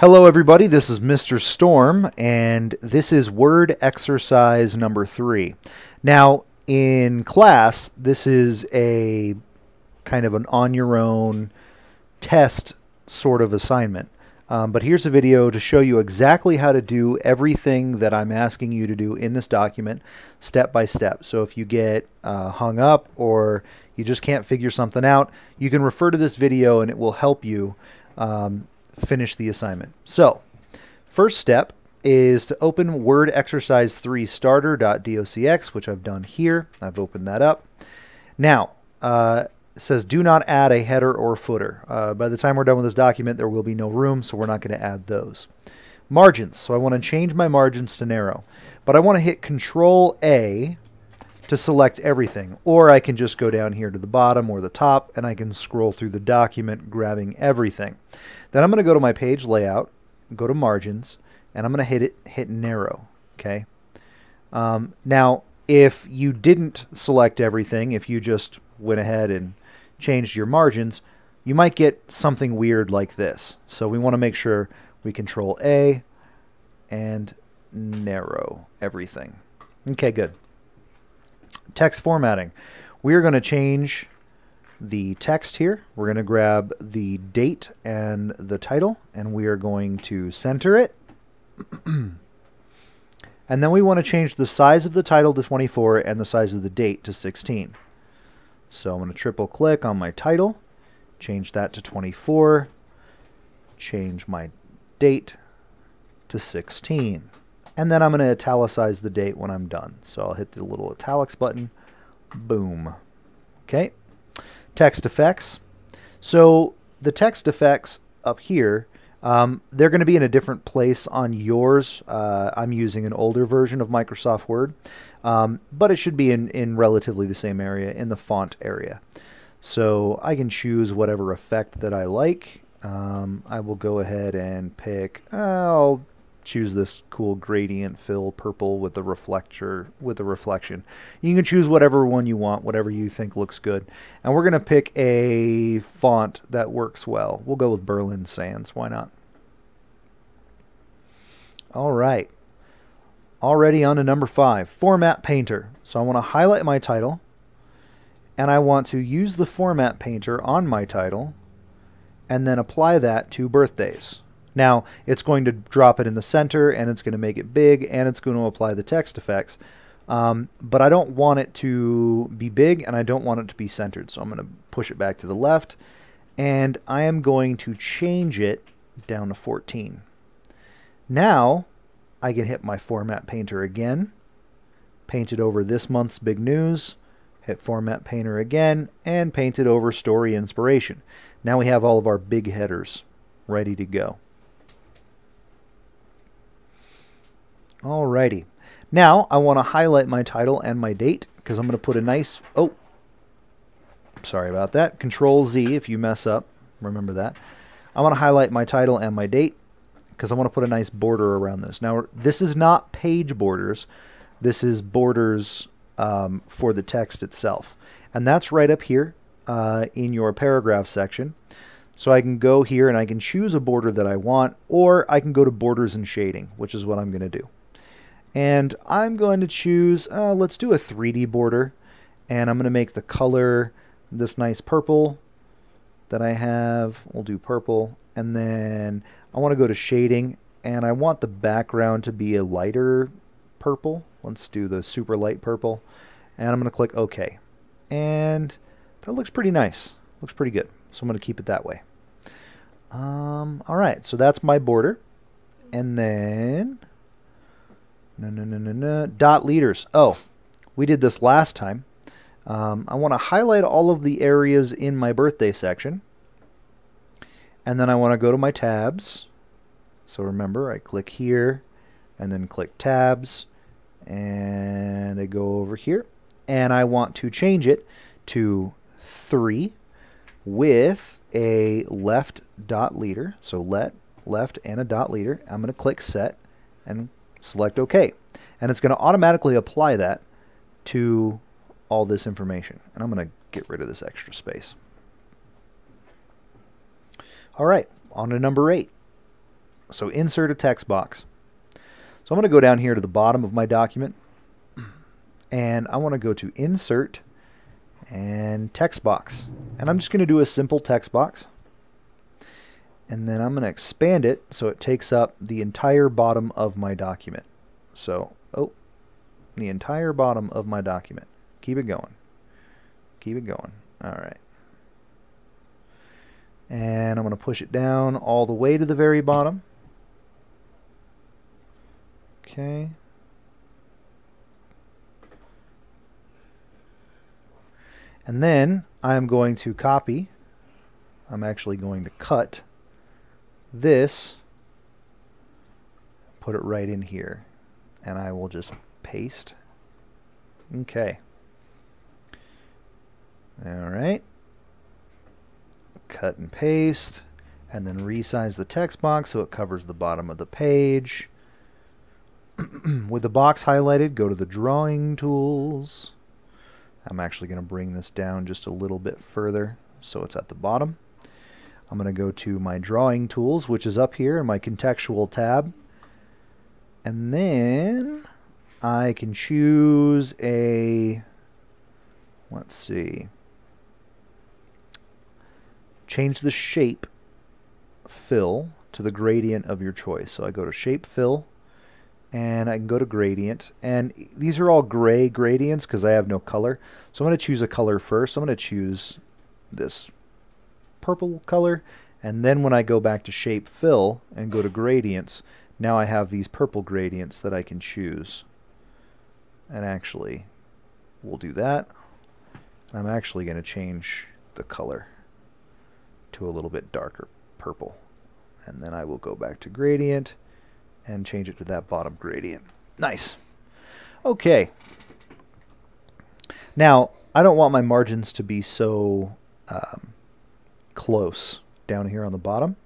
Hello, everybody. This is Mr. Storm, and this is word exercise number three. Now, in class, this is a kind of an on your own test sort of assignment. Um, but here's a video to show you exactly how to do everything that I'm asking you to do in this document step by step. So if you get uh, hung up or you just can't figure something out, you can refer to this video and it will help you um, finish the assignment. So first step is to open Word Exercise 3 starter.docx, which I've done here. I've opened that up. Now, uh, says do not add a header or footer. Uh, by the time we're done with this document, there will be no room, so we're not going to add those. Margins. So I want to change my margins to narrow. But I want to hit Control A to select everything. Or I can just go down here to the bottom or the top, and I can scroll through the document, grabbing everything. Then I'm going to go to my page layout, go to margins, and I'm going to hit it, hit narrow. Okay. Um, now, if you didn't select everything, if you just went ahead and changed your margins, you might get something weird like this. So we want to make sure we control A and narrow everything. Okay, good. Text formatting. We are going to change the text here. We're going to grab the date and the title, and we are going to center it. and then we want to change the size of the title to 24 and the size of the date to 16. So I'm going to triple click on my title, change that to 24, change my date to 16. And then I'm going to italicize the date when I'm done. So I'll hit the little italics button. Boom. Okay. Text effects. So the text effects up here, um, they're going to be in a different place on yours. Uh, I'm using an older version of Microsoft Word. Um, but it should be in, in relatively the same area, in the font area. So I can choose whatever effect that I like. Um, I will go ahead and pick, I'll choose this cool gradient fill purple with the reflector, with the reflection. You can choose whatever one you want, whatever you think looks good. And we're going to pick a font that works well. We'll go with Berlin Sans, why not? All right already on to number five, Format Painter. So I want to highlight my title, and I want to use the Format Painter on my title, and then apply that to birthdays. Now, it's going to drop it in the center, and it's going to make it big, and it's going to apply the text effects. Um, but I don't want it to be big, and I don't want it to be centered. So I'm going to push it back to the left, and I am going to change it down to 14. Now, I can hit my Format Painter again, paint it over this month's big news, hit Format Painter again, and paint it over Story Inspiration. Now we have all of our big headers ready to go. Alrighty. Now I want to highlight my title and my date because I'm going to put a nice, oh, sorry about that. Control Z if you mess up, remember that. I want to highlight my title and my date because I want to put a nice border around this. Now, this is not page borders. This is borders um, for the text itself. And that's right up here uh, in your paragraph section. So I can go here and I can choose a border that I want, or I can go to borders and shading, which is what I'm going to do. And I'm going to choose, uh, let's do a 3D border. And I'm going to make the color this nice purple that I have. We'll do purple. And then I want to go to shading and I want the background to be a lighter purple. Let's do the super light purple. And I'm going to click OK. And that looks pretty nice. Looks pretty good. So I'm going to keep it that way. Um, all right, so that's my border. And then, no, no, no, no, no, dot leaders. Oh, we did this last time. Um, I want to highlight all of the areas in my birthday section. And then I want to go to my tabs. So remember, I click here and then click tabs and I go over here and I want to change it to 3 with a left dot leader. So let left and a dot leader. I'm going to click set and select OK. And it's going to automatically apply that to all this information. And I'm going to get rid of this extra space. All right, on to number eight. So insert a text box. So I'm going to go down here to the bottom of my document and I want to go to insert and text box. And I'm just going to do a simple text box. And then I'm going to expand it so it takes up the entire bottom of my document. So, oh, the entire bottom of my document. Keep it going. Keep it going. All right. And I'm going to push it down all the way to the very bottom. Okay. And then I'm going to copy. I'm actually going to cut this, put it right in here, and I will just paste. Okay. All right. Cut and paste, and then resize the text box so it covers the bottom of the page. With the box highlighted, go to the drawing tools. I'm actually going to bring this down just a little bit further so it's at the bottom. I'm going to go to my drawing tools, which is up here in my contextual tab. And then I can choose a, let's see, change the shape fill to the gradient of your choice. So I go to shape fill and I can go to gradient and these are all gray gradients because I have no color so I'm going to choose a color first I'm going to choose this purple color and then when I go back to shape fill and go to gradients now I have these purple gradients that I can choose and actually we'll do that I'm actually going to change the color to a little bit darker purple and then I will go back to gradient and change it to that bottom gradient. Nice. Okay. Now, I don't want my margins to be so um, close down here on the bottom.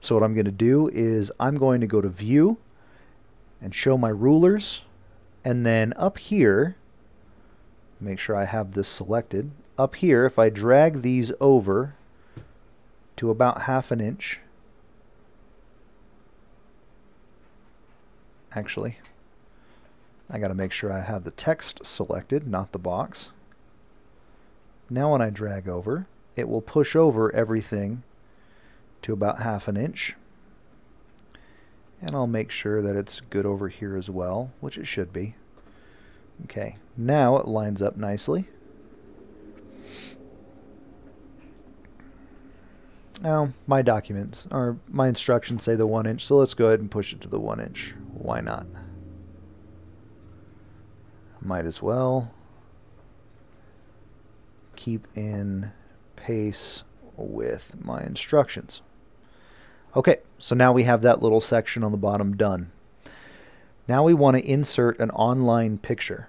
So what I'm going to do is I'm going to go to View and show my rulers. And then up here, make sure I have this selected. Up here, if I drag these over to about half an inch, actually. I got to make sure I have the text selected, not the box. Now when I drag over, it will push over everything to about half an inch. And I'll make sure that it's good over here as well, which it should be. Okay, now it lines up nicely. Now, my documents, or my instructions say the one inch, so let's go ahead and push it to the one inch. Why not? Might as well keep in pace with my instructions. Okay, so now we have that little section on the bottom done. Now we want to insert an online picture.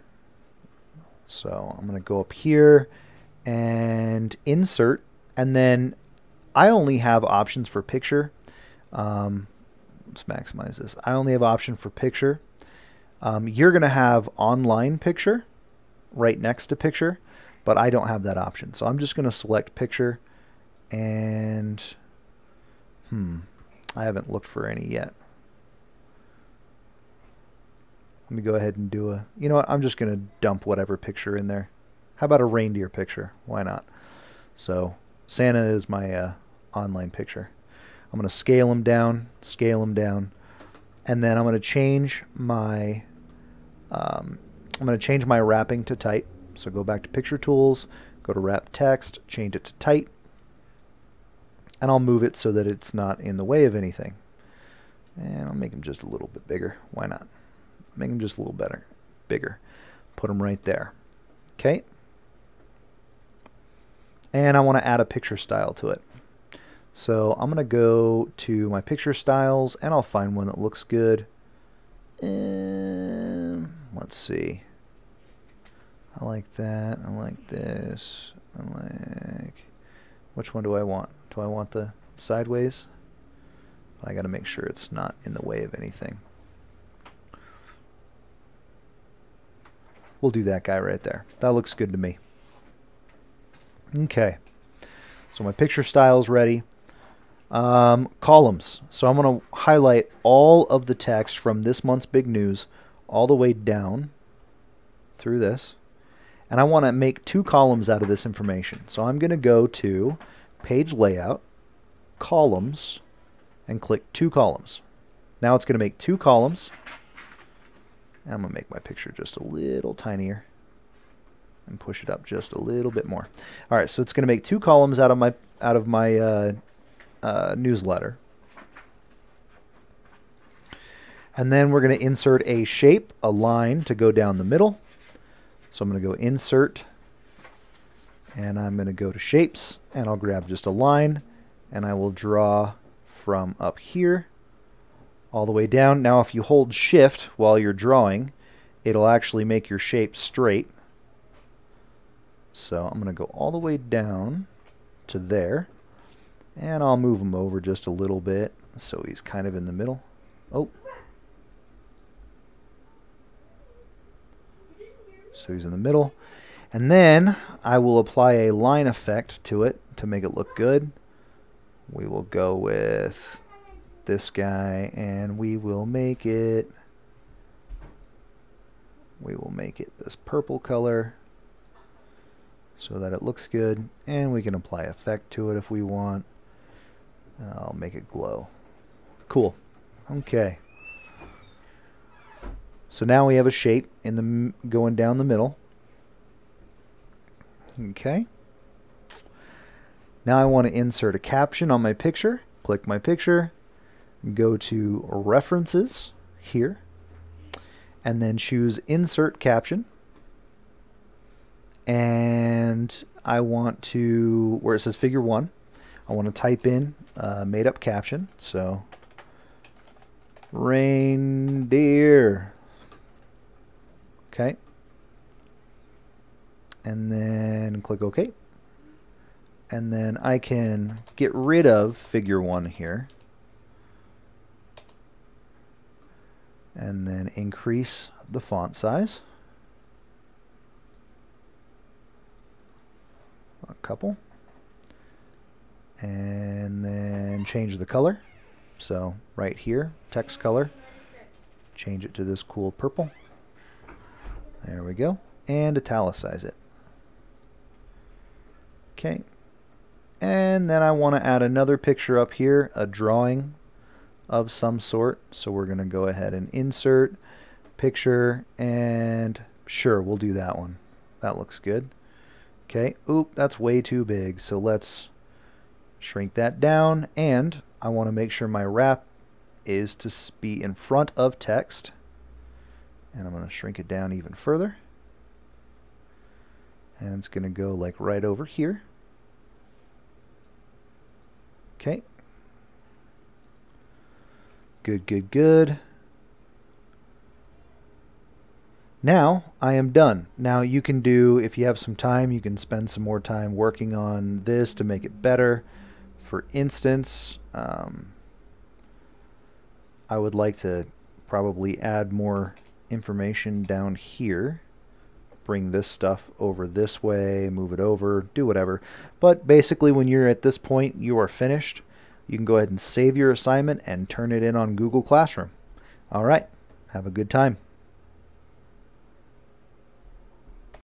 So I'm going to go up here and insert, and then I only have options for picture. Um, let's maximize this. I only have option for picture. Um, you're going to have online picture right next to picture, but I don't have that option. So I'm just going to select picture and hmm, I haven't looked for any yet. Let me go ahead and do a, you know what, I'm just going to dump whatever picture in there. How about a reindeer picture? Why not? So Santa is my uh, online picture. I'm going to scale them down, scale them down, and then I'm going to change my um, I'm going to change my wrapping to tight. So go back to picture tools, go to wrap text, change it to tight, and I'll move it so that it's not in the way of anything. And I'll make them just a little bit bigger. Why not? Make them just a little better, bigger. Put them right there. Okay. And I want to add a picture style to it. So I'm going to go to my picture styles and I'll find one that looks good. And let's see. I like that. I like this. I like... Which one do I want? Do I want the sideways? I got to make sure it's not in the way of anything. We'll do that guy right there. That looks good to me. Okay. So my picture style is ready. Um, columns. So I'm going to highlight all of the text from this month's big news all the way down through this. And I want to make two columns out of this information. So I'm going to go to page layout, columns, and click two columns. Now it's going to make two columns. I'm going to make my picture just a little tinier and push it up just a little bit more. All right, so it's going to make two columns out of my out of my uh, uh, newsletter. And then we're going to insert a shape, a line to go down the middle. So I'm going to go insert and I'm going to go to shapes and I'll grab just a line and I will draw from up here all the way down. Now if you hold shift while you're drawing, it'll actually make your shape straight. So I'm going to go all the way down to there. And I'll move him over just a little bit so he's kind of in the middle. Oh. So he's in the middle. And then I will apply a line effect to it to make it look good. We will go with this guy and we will make it we will make it this purple color so that it looks good. And we can apply effect to it if we want. I'll make it glow. Cool. Okay so now we have a shape in the going down the middle. Okay. Now I want to insert a caption on my picture. Click my picture. Go to references here. And then choose insert caption. And I want to where it says figure one I want to type in a made up caption. So reindeer okay. And then click OK. And then I can get rid of figure one here. And then increase the font size. A couple. And then change the color. So right here text color. Change it to this cool purple there we go and italicize it okay and then I want to add another picture up here a drawing of some sort. So we're going to go ahead and insert picture and sure, we'll do that one. That looks good. Okay, oop, that's way too big. So let's shrink that down and I want to make sure my wrap is to be in front of text. And I'm going to shrink it down even further. And it's going to go like right over here. Okay, Good, good, good. Now I am done. Now you can do, if you have some time, you can spend some more time working on this to make it better. For instance, um, I would like to probably add more information down here. Bring this stuff over this way, move it over, do whatever. But basically when you're at this point, you are finished you can go ahead and save your assignment and turn it in on Google Classroom. All right, have a good time.